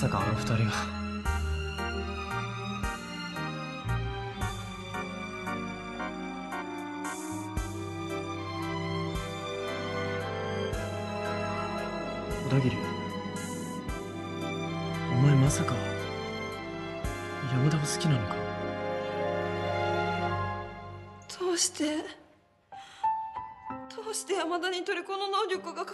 さかあの二人が。小田切お前まさか山田を好きなのか？どうして？どうして山田にトリコの能力が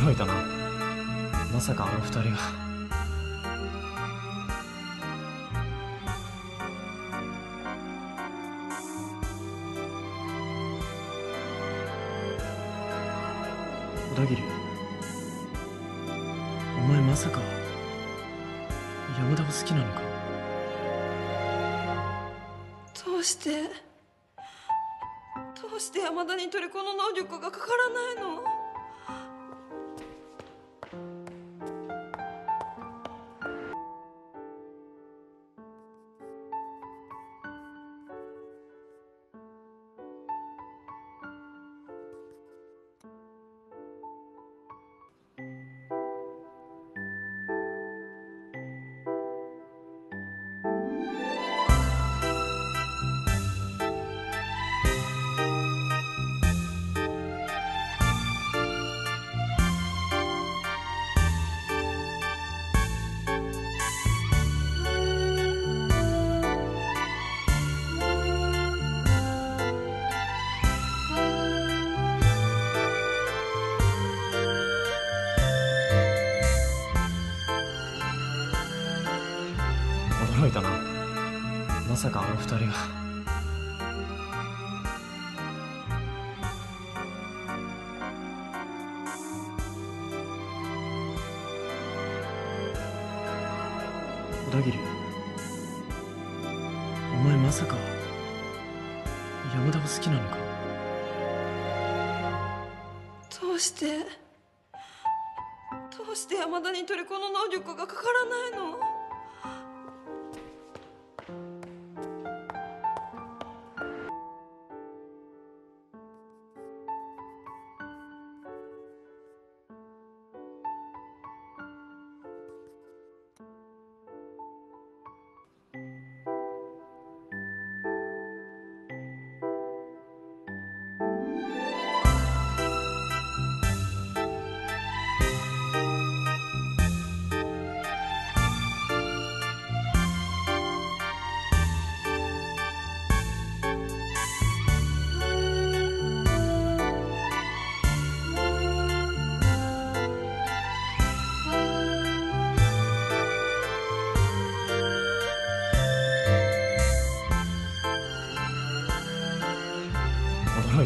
驚いたな。まさかあの二人が。小田切。お前まさか山田を好きなのか？どうしてどうして山田にトリコの能力がかからないの？いたな。まさかあの二人が。小田切？お前まさか山田を好きなのか？どうして？どうして山田にトリコの能力がかからないの？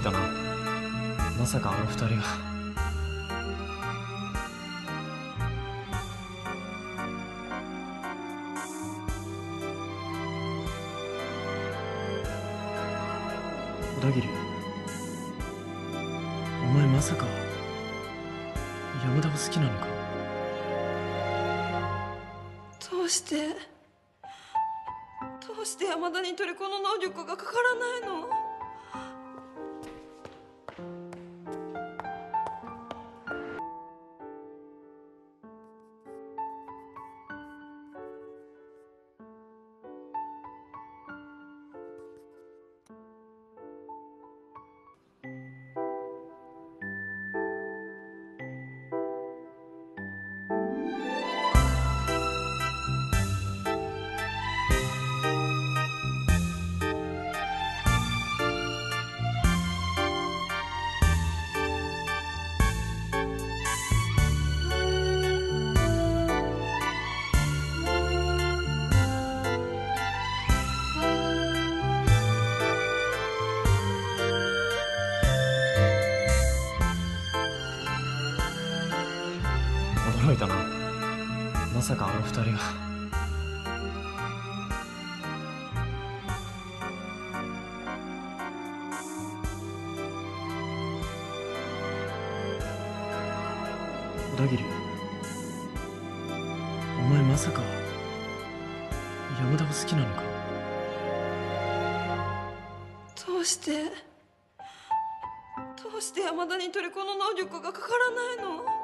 たなまさかあの二人が。小田切。お前まさか山田を好きなのか？どうしてどうして山田にトリコの能力がかからないの？まさかあの二人が。小田切？お前まさか山田を好きなのか？どうして？どうして山田にトリコの能力がかからないの？